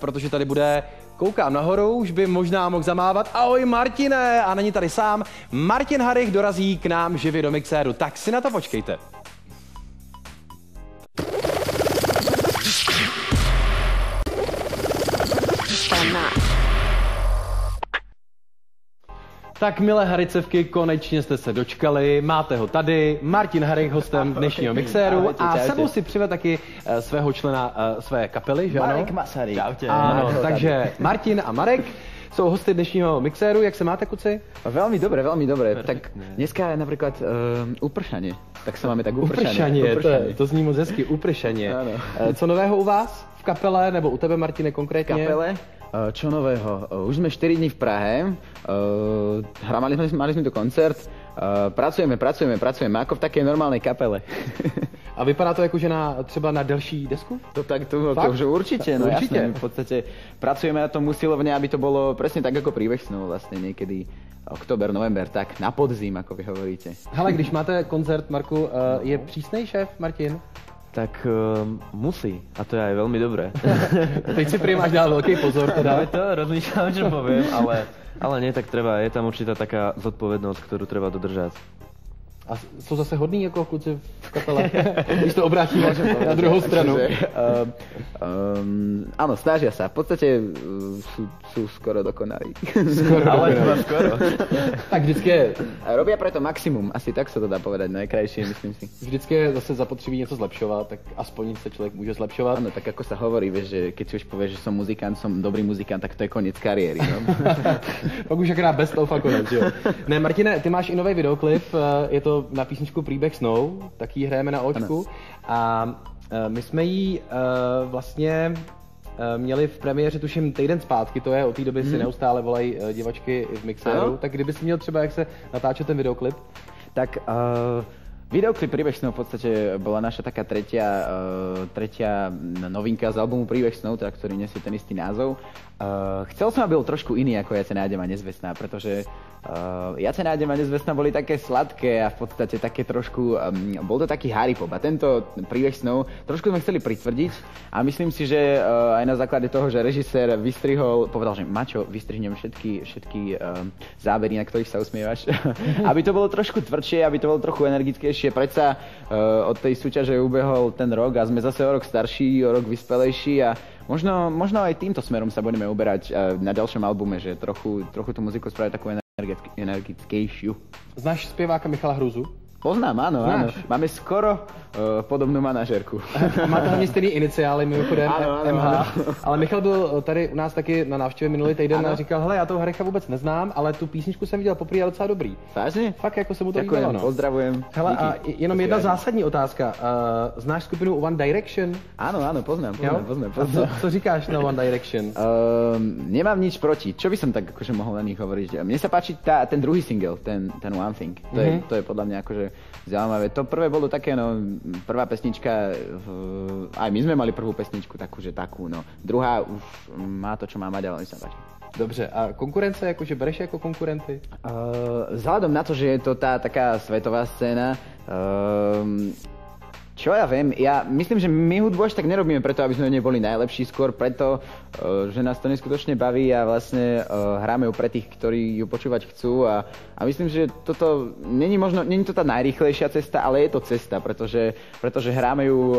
protože tady bude, koukám nahoru, už by možná mohl zamávat. Ahoj Martine! A není tady sám. Martin Harich dorazí k nám živě do mixéru, tak si na to počkejte. Tak milé Haricevky, konečně jste se dočkali, máte ho tady, Martin Harich hostem dnešního mixéru a sebou si přived taky eh, svého člena eh, své kapely, že ano? Marek Masaryk. Čaute. Ano, takže Martin a Marek jsou hosty dnešního mixéru, jak se máte kuci? Veľmi dobre, veľmi dobre. Tak dneska je napríklad uh, upršanie. Tak sa máme tak upršanie. Upršaně, to, je, to zní moc hezky, upršaně. Ano. Co nového u vás v kapele, nebo u tebe Martine konkrétně? kapele. Uh, čo nového? Uh, už sme 4 dní v Prahe. Uh, hra, mali, sme, mali sme tu koncert. Pracujeme, pracujeme, pracujeme, ako v takej normálnej kapele. A vypadá to jako, že na, třeba na delší desku? to tak to, Fakt? to že určite, no Určite. jasné. V podstate pracujeme na tom usilovne, aby to bolo presne tak ako príbeh snov, vlastne niekedy oktober, november, tak na podzim, ako vy hovoríte. Hele, když máte koncert, Marku, eh, je přísnej šéf, Martin? Tak um, musí. A to je aj veľmi dobré. Teď si prý máš dát velký pozor teda. Práve to rozmýšľam, čo poviem, ale, ale nie, tak treba, je tam určitá taká zodpovednosť, ktorú treba dodržať. A jsou zase hodný jako kluci v kapele, když to obrátíme na druhou stranu. Takže, uh, um, áno, snažia sa. V podstate uh, sú, sú skoro dokonalí. Skoro Ale dokonalý. to skoro. Tak vždycky je, A robia preto maximum. Asi tak sa to dá povedať najkrajšie, myslím si. vždycky je zase zapotřebí něco zlepšovat, tak aspoň se člověk může zlepšovat. Áno, tak ako sa hovorí, vieš, že keď si už povieš, že som muzikant, som dobrý muzikant, tak to je koniec kariéry. No? Pak už akorát best of a konec, jo. Ne, Martine, ty máš i nový videoklip, eh, je to na písničku Příběh snou, tak ji hrajeme na očku. A eh, my jsme ji eh, vlastně eh, měli v premiéře tuším týden zpátky, to je od té doby si neustále volají divačky v mixéru, Ano. tak kdyby si měl třeba, jak se natáče ten videoklip, Tak uh, videoklip Príbeh snov v podstate bola naša taká tretia, uh, tretia novinka z albumu Príbeh snov, teda, ktorý nesie ten istý názov. Uh, chcel som, aby bol trošku iný ako Ja te nájdem a nezvestná, pretože uh, Ja te nájdem a nezvestná boli také sladké a v podstate také trošku, um, bol to taký Harry Pop a tento Príbeh snov trošku sme chceli pritvrdiť a myslím si, že uh, aj na základe toho, že režisér vystrihol, povedal, že Mačo, vystrihnem všetky, všetky um, zábery, na ktorých sa usmievaš, aby to bolo trošku tvrdšie, aby to bolo trochu energickejšie. Predsa uh, od tej súťaže ubehol ten rok a sme zase o rok starší, o rok vyspelejší a možno, možno aj týmto smerom sa budeme uberať uh, na ďalšom albume, že trochu, trochu tú muziku spraviť takú energickejšiu. znáš zpěváka Michala Hruzu? Poznám, áno, áno. Znáš? Máme skoro uh, podobnú manažerku. Máte hlavně stejný iniciály, mimochodem Ano, ano, MH. ano. Ale Michal byl tady u nás taky na návštěvě minulý týden Ano. a říkal, hele, já toho Haricha vůbec neznám, ale tu písničku jsem viděl poprvé a docela dobrý. Vážne? Fakt jako se mu to Ďakujem, líbilo, no. pozdravujem. Hele, Díky. a jenom jedna zásadní otázka. Uh, znáš skupinu One Direction? Áno, áno, poznám, Jo? poznám, poznám, A co, poznám. co říkáš na One Direction? Um, nemám nič proti. Čo by som tak akože mohol na nich hovoriť? Mne sa páči tá, ten druhý single, ten, ten One Thing. To, mm-hmm. je, to je podľa mňa akože zaujímavé. To prvé bolo také, no, prvá pesnička, aj my sme mali prvú pesničku takú, že takú, no. Druhá už má to, čo má mať, ale mi sa páči. Dobře, a konkurence, jakože bereš jako konkurenty? Uh, vzhľadom na to, že je to tá taká svetová scéna, um, čo ja viem, ja myslím, že my hudbu až tak nerobíme preto, aby sme neboli najlepší, skôr preto, uh, že nás to neskutočne baví a vlastne uh, hráme ju pre tých, ktorí ju počúvať chcú a, a myslím, že toto není možno, není to tá najrýchlejšia cesta, ale je to cesta, pretože, pretože hráme ju uh,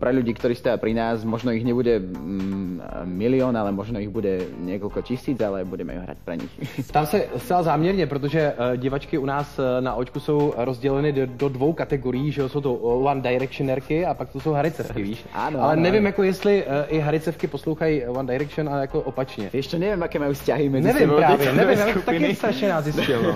pre ľudí, ktorí stoja pri nás, možno ich nebude mm, milión, ale možno ich bude niekoľko tisíc, ale budeme ju hrať pre nich. Tam se zcela záměrně, protože divačky u nás na očku jsou rozděleny do, do dvou kategorií, že jsou to One Directionerky a pak to jsou Haricevky, víš? Áno, Ale áno, nevím, áno. jako jestli uh, i Haricevky poslouchají One Direction, ale jako opačně. Vieš čo, neviem, aké majú vzťahy medzi Nevím právě, nevím, já skupiny. taky strašně nás zjistil, no.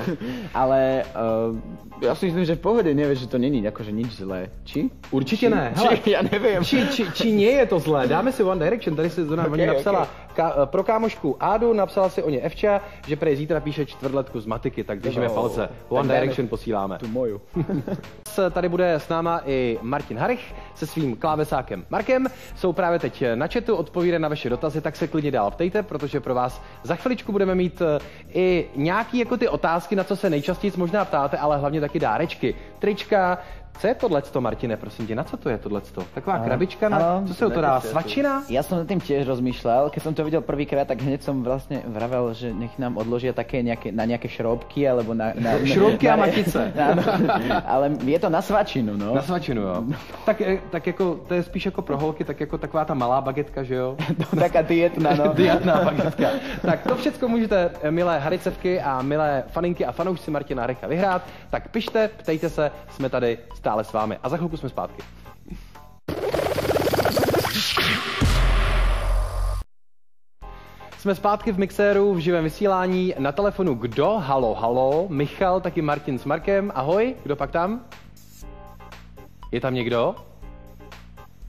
Ale uh, ja si myslím, že v pohode nevieš, že to není akože nič zlé. Či? Určitě či, ne. Či, Hele, ja neviem. Či, či, či nie je to zlé, dáme si One Direction, tady si to nám okay, Ok, napsala ok. Ka, eh, pro kámošku Ádu, napsala si o ně Evča, že prej zítra píše čtvrtletku z matiky, tak držíme No, palce. One Direction posíláme. Tu moju. Tady bude s náma i Martin Harich se svým klávesákem Markem. Jsou právě teď na chatu, odpovídají na vaše dotazy, tak se klidně dál ptejte, protože pro vás za chviličku budeme mít eh, i nějaký jako ty otázky, na co se nejčastěji možná ptáte, ale hlavně taky dárečky. Trička, Co je tohleto, Martine, prosím tě, na co to je tohleto? Taková Ano. krabička, na, Ano, co se to dajte dá, svačina? Ja som nad tým tiež rozmýšľal, keď som to videl prvýkrát, tak hneď som vlastne vravel, že nech nám odložia také nejaké, na nejaké šrobky, alebo na... na Šroubky a na- matice. Áno, ale je to na svačinu, no. Na svačinu, jo. Tak, eh, tak jako, to je spíš jako pro holky, tak jako taková ta malá bagetka, že jo? Taká dietná, no. Dietná bagetka. tak to všechno můžete, eh, milé haricevky a milé faninky a fanoušci Martina Hrycha vyhrát. Tak pište, ptejte se, jsme tady stále s vámi. A za chvilku jsme zpátky. Jsme zpátky v mixéru v živém vysílání. Na telefonu kdo? Halo, halo. Michal, taky Martin s Markem. Ahoj, kdo pak tam? Je tam někdo?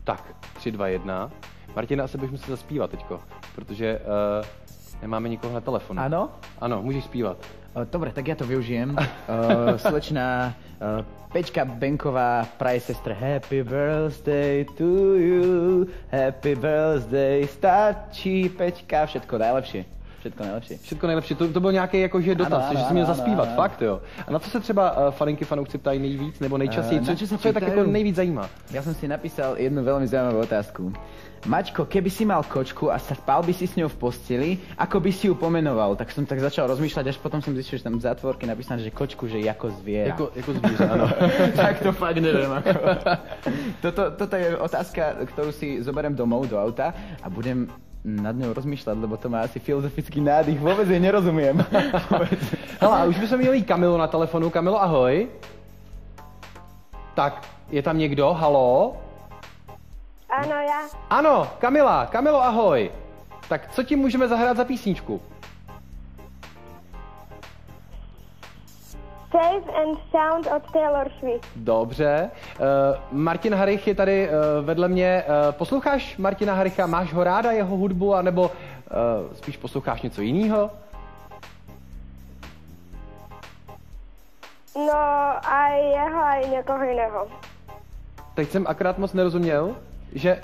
Tak, 3, 2, 1. Martina, asi bych musel zaspívat teďko, protože uh, nemáme nikoho na telefonu. Áno? Ano, můžeš zpívat. O, Dobre, tak ja to využijem. Uh, slečná uh, Pečka Benková praje sestre Happy birthday to you, happy birthday, stačí Pečka, všetko najlepšie. Všetko najlepšie. Všechno nejlepší. To, to byl nějaký jakože dotaz, Ano, že ano, jsi měl ano, zaspívat, ano. fakt jo. A na co se třeba uh, faninky fanoušci ptají nejvíc, nebo nejčastěji? Eh, co, sa co je tak jako nejvíc zajímá? Ja som si napísal jednu veľmi zaujímavú otázku. Maťko, keby si mal kočku a spal by si s ňou v posteli, ako by si ju pomenoval? Tak som tak začal rozmýšľať, až potom som zistil, že tam v zátvorke napísané, že kočku, že ako zviera. Jako, jako zvíře, ano. tak to fakt neviem. Ako. toto, toto je otázka, ktorú si zoberiem domov do auta a budem nad ňou rozmýšľať, lebo to má asi filozofický nádych. Vôbec jej nerozumiem. Vôbec. Hele, a už bychom měli Kamilu na telefonu. Kamilo, ahoj. Tak, je tam někdo? Halo? Ano, já. Ano, Kamila, Kamilo, ahoj. Tak co ti můžeme zahrát za písničku? Safe and Sound od Taylor Swift. Dobře. Uh, Martin Harich je tady uh, vedle mě. Uh, posloucháš Martina Haricha? Máš ho ráda, jeho hudbu, anebo uh, spíš posloucháš něco jiného? No a jeho a i někoho jiného. Teď jsem akorát moc nerozuměl, že,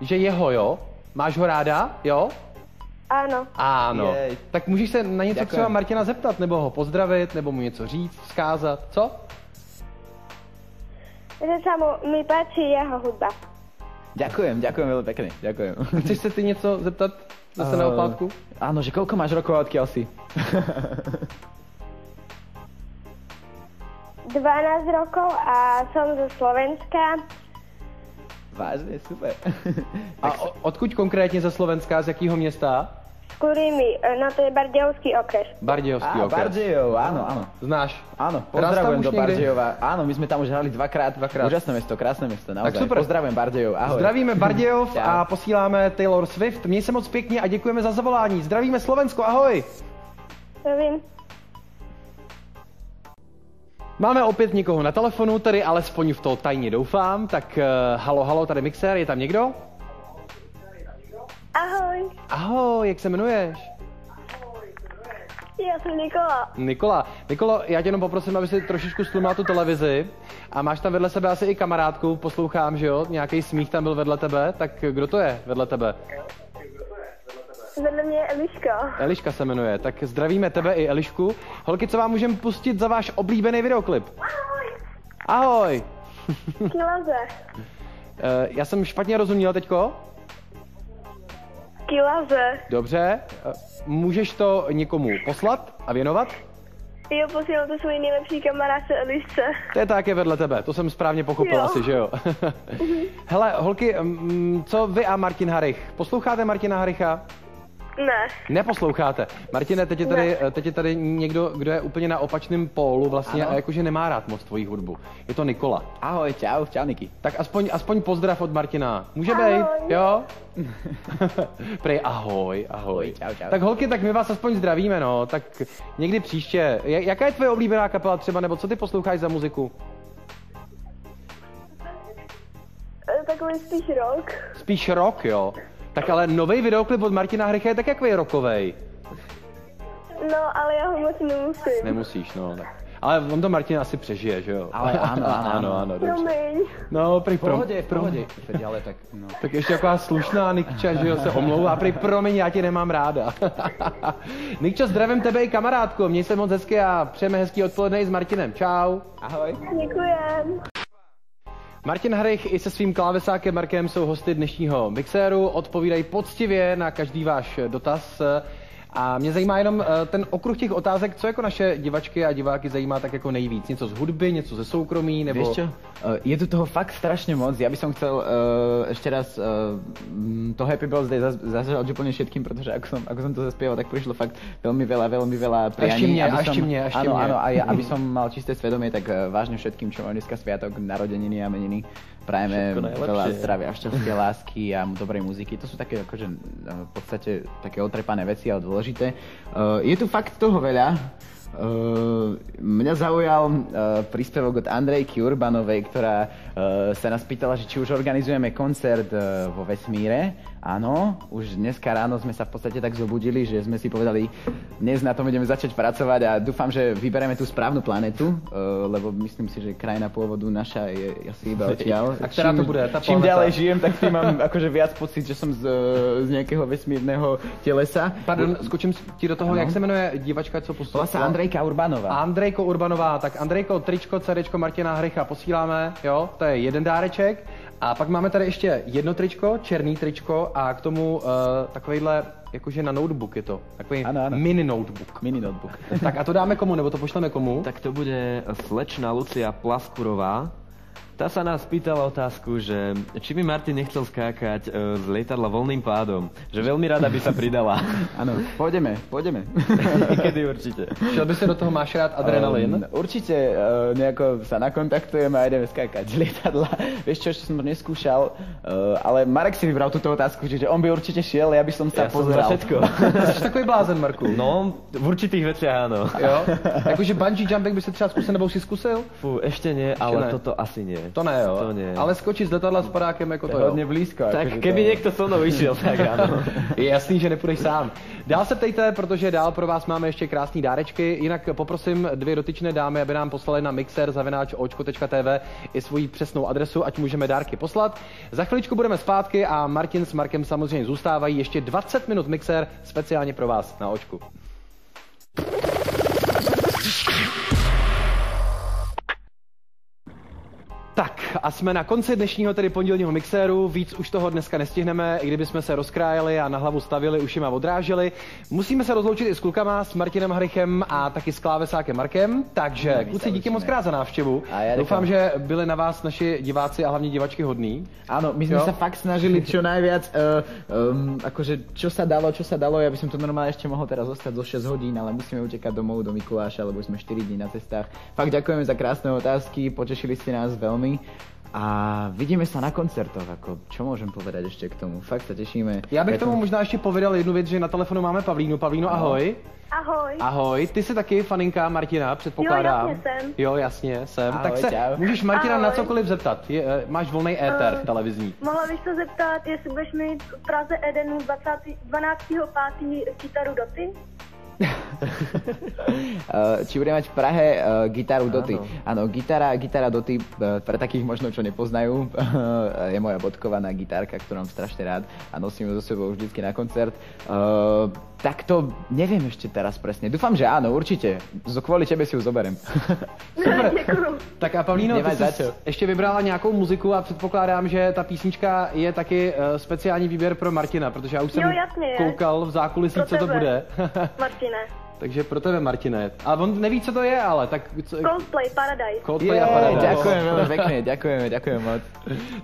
že jeho, jo? Máš ho ráda, jo? Ano. Ano. Jej. Tak můžeš se na něco Děkujem. třeba Martina zeptat, nebo ho pozdravit, nebo mu něco říct, vzkázat, co? Že sa mu, mi páči jeho hudba. Ďakujem, ďakujem veľmi pekne. Ďakujem. Chceš se ty něco zeptat zase na Eh, oplátku? Áno, že koľko máš rokov a odkiaľ si? 12 rokov a som zo Slovenska. Vážne, super. A odkud konkrétně ze Slovenska, z jakého města? S Kurými, no to je Bardejovský okres. Bardějovský Á, okres. Bardejov, áno, áno. Znáš? Áno, pozdravujem do někdy? Bardejova. Áno, my sme tam už hrali dvakrát. Dvakrát. Úžasné mesto, krásne mesto, naozaj. super. Pozdravujem Bardejov, ahoj. Zdravíme Bardějov Čau. a posíláme Taylor Swift. Měj se moc pěkně a děkujeme za zavolání. Zdravíme Slovensko, ahoj! To vím. Máme opět někoho na telefonu, tady alespoň v to tajně doufám. Tak uh, halo, halo, tady Mixer, je tam někdo? Ahoj, Ahoj, jak se jmenuješ? já jsem Nikola. Nikola. Nikolo, já tě jenom poprosím, aby si trošičku stlumila tu televizi a máš tam vedle sebe asi i kamarádku, poslouchám, že jo? Nějaký smích tam byl vedle tebe, tak kdo to je vedle tebe? Vedle mě je Eliška. Eliška se jmenuje, tak zdravíme tebe i Elišku. Holky, co vám můžeme pustit za váš oblíbený videoklip? Ahoj! Kilaze. Eh, já jsem špatně rozuměl teďko? Kilaze. Dobře. Eh, můžeš to někomu poslat a věnovat? Jo, posílám to svoji nejlepší kamarádce Elišce. To je také vedle tebe, to jsem správně pochopil Jo. asi, že jo? Hele, holky, mm, co vy a Martin Harich? Posloucháte Martina Haricha? Ne. Neposloucháte. Martine, teď je tady, teď je tady někdo, kdo je úplně na opačném pólu vlastně Ano. a jakože nemá rád moc tvoji hudbu. Je to Nikola. Ahoj, čau, čau Niky. Tak aspoň, aspoň pozdrav od Martina. Může Ahoj. být, jo? Prej ahoj, ahoj. Ahoj, čau, čau. Tak holky, tak my vás aspoň zdravíme, no. Tak někdy příště. Ja- Jaká je tvoje oblíbená kapela třeba, nebo co ty posloucháš za muziku? E, Takový spíš rok. Spíš rock, jo. Tak ale nový videoklip od Martina Hrycha je tak takový rokovej. No, ale já ho moc nemusím. Nemusíš, no. Tak. Ale on to Martin asi přežije, že jo? Ale ano, ano, ano, ano, dobře. Promiň. No, prý V pohode, v pohode. Veď ale tak, no. Tak ještě taková slušná Nikča, že jo, se omlouvá, prý promiň, já tě nemám ráda. Nikčo, zdravím tebe i kamarádku, měj se moc hezky a přejeme hezký odpoledne i s Martinem. Čau. Ahoj. Děkujem. Martin Harich i se svým klávesákem Markem jsou hosty dnešního mixéru, odpovídají poctivě na každý váš dotaz. A mě zajímá jenom eh, ten okruh těch otázek, co jako naše divačky a diváky zajímá tak jako nejvíc. Něco z hudby, něco ze soukromí, nebo... Vieš čo? Uh, je tu toho fakt strašne moc. Ja by som chcel uh, ešte raz uh, to Happy Birthday zaželať úplne všetkým, pretože ako som, ako som to zaspieval, tak prišlo fakt veľmi veľa, veľmi veľa prianí. mne, aby a ešte som, mne, a ešte áno, mne. áno, a ja, aby som mal čisté svedomie, tak vážne všetkým, čo majú dneska sviatok, narodeniny a meniny, prajeme veľa zdravia, šťastia, lásky a dobrej muziky. To sú také akože v podstate také otrepané veci, ale dôležité. Uh, je tu fakt toho veľa. Uh, mňa zaujal uh, príspevok od Andrejky Urbanovej, ktorá uh, sa nás pýtala, že či už organizujeme koncert uh, vo vesmíre. Áno, už dneska ráno sme sa v podstate tak zobudili, že sme si povedali, dnes na tom ideme začať pracovať a dúfam, že vybereme tú správnu planetu, uh, lebo myslím si, že krajina pôvodu naša je asi iba odtiaľ. A ktorá to bude, tá čím ďalej žijem, tak tým mám akože viac pocit, že som z, z nejakého vesmírneho telesa. Pardon, skočím ti do toho, Ano. jak se jmenuje divačka, co pustila? Andrejka Urbanová. Andrejko Urbanová, tak Andrejko, tričko, CDčko Martina Hrycha posíláme, jo, to je jeden dáreček. A pak máme tady ještě jedno tričko, černý tričko a k tomu uh, takovejhle, jakože na notebook je to, takový Ano, ano. mini notebook. Mini notebook. Tak a to dáme komu, nebo to pošleme komu? Tak to bude slečna Lucia Plaskurová. Tá sa nás pýtala otázku, že či by Martin nechcel skákať e, z lietadla voľným pádom. Že veľmi rada by sa pridala. Áno, pôjdeme, pôjdeme. Kedy určite. Šel by se do toho, máš rád adrenalin? Um, určite uh, nejako sa nakontaktujeme a ideme skákať z lietadla. Vieš čo, ešte som to neskúšal, uh, ale Marek si vybral túto otázku, čiže on by určite šiel, ja by som sa Ja som za pozeral. všetko. Jsi takový blázen, Marku. No, v určitých veciach áno. Jo? Jakože bungee jumping by se třeba zkusil, nebo si zkusil? Fú, ešte nie, ale ne. toto asi To ne, jo. To nie. Ale skočit z letadla s padákem, jako to, To je jo. hodne blízko. Tak akože keby to... niekto so mnou išiel, tak áno. Je jasný, že nepůjdeš sám. Dál se ptejte, protože dál pro vás máme ještě krásné dárečky. Jinak poprosím dvě dotyčné dámy, aby nám poslali na mixer zavináč očko.tv i svoji přesnou adresu, ať můžeme dárky poslat. Za chviličku budeme zpátky a Martin s Markem samozřejmě zůstávají ještě 20 minut mixer speciálně pro vás na očku. Tak a jsme na konci dnešního tedy pondělního mixéru, víc už toho dneska nestihneme, i kdybychom se rozkrájeli a na hlavu stavili, ušima odráželi. Musíme se rozloučit i s klukama, s Martinem Hrychem a taky s klávesákem Markem, takže my kluci se díky moc krát za návštěvu. A já Doufám, že byli na vás naši diváci a hlavně divačky hodní. Áno, my sme Jo? sa fakt snažili čo najviac, uh, um, akože čo sa dalo, čo sa dalo, ja by som tu normálne ešte mohol teraz zostať zo 6 hodín, ale musíme utekať domov do Mikuláša, lebo už sme 4 dní na cestách. Fakt ďakujeme za krásne otázky, potešili ste nás veľmi. A vidíme sa na koncertoch, ako čo môžem povedať ešte k tomu, fakt sa tešíme. Já bych to- tomu možná ještě pověděl jednu věc, že na telefonu máme Pavlínu. Pavlíno, ahoj. Ahoj. Ahoj, ty jsi taky faninka Martina, předpokládám. Jo, jasně jsem. Jo, jasně, jsem. Ahoj, tak se čau. můžeš Martina na Ahoj. cokoliv zeptat. Je, eh, máš volný éter Eh, televizní. Mohla bych se zeptat, jestli budeš mít v Praze Edenu 20, 12.5. kytaru doty? Uh, či budeme mať v Prahe uh, gitaru Doty. Áno, gitara, gitara Doty, uh, pre takých možno, čo nepoznajú, uh, je moja bodkovaná gitárka, ktorú mám strašne rád a nosím ju so sebou vždycky na koncert. Uh, tak to neviem ešte teraz presne. Dúfam, že áno, určite. Z- Kvôli tebe si ju zoberem. Super. Tak a Pavlíno, ty jsi ještě vybrala nějakou muziku a předpokládám, že ta písnička je taky uh, speciální výběr pro Martina, protože já už jsem Jo, jasně koukal v zákulisí, co to bude. Martine. Takže pro tebe, Martine. A on neví, co to je, ale tak... Co, Coldplay, Paradise. Coldplay a Paradise. ďakujem veľmi pekne, ďakujeme, ďakujem moc.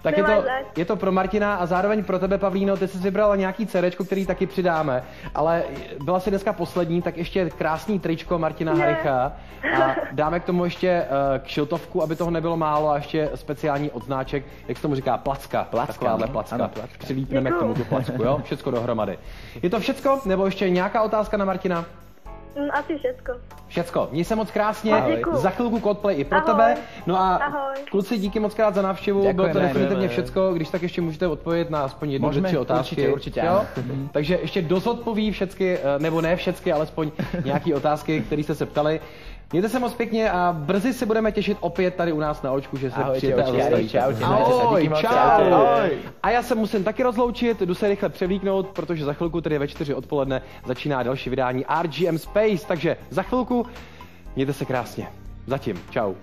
Tak je to, je to pro Martina a zároveň pro tebe, Pavlíno, ty jsi vybrala nějaký CD, který taky přidáme, ale byla si dneska poslední, tak ještě krásný tričko Martina Je. Haricha a dáme k tomu ještě uh, kšiltovku, aby toho nebylo málo a ještě speciální odznáček, jak se tomu říká, placka. Placka, Takováhle no. placka. Ano, placka. Přilípneme k Děkuju. tomu tu placku, jo? Všecko dohromady. Je to všecko? Nebo ještě nějaká otázka na Martina? Mm, Asi všecko. Všecko. Měj se moc krásně. Ahoj. Za chvilku Coldplay i pro Ahoj. tebe. No a Ahoj. kluci, díky moc krát za návštěvu. Děkujeme. Bylo to definitivně všecko. Když tak ještě můžete odpovědět na aspoň jednu, Můžeme, tři otázky. určitě, určitě, jo? Takže ještě dost odpoví všecky, eh, nebo ne všecky, alespoň nějaký otázky, které jste se ptali. Mějte se moc pěkně a brzy se budeme těšit opět tady u nás na očku, že se Ahojte, přijete a zastavíte. čaute, majte sa, Ahoj, čau. Ahoj. A já se musím taky rozloučit, jdu se rychle převlíknout, protože za chvilku, tedy ve čtyři odpoledne, začíná další vydání RGM Space, takže za chvilku mějte se krásně. Zatím, čau.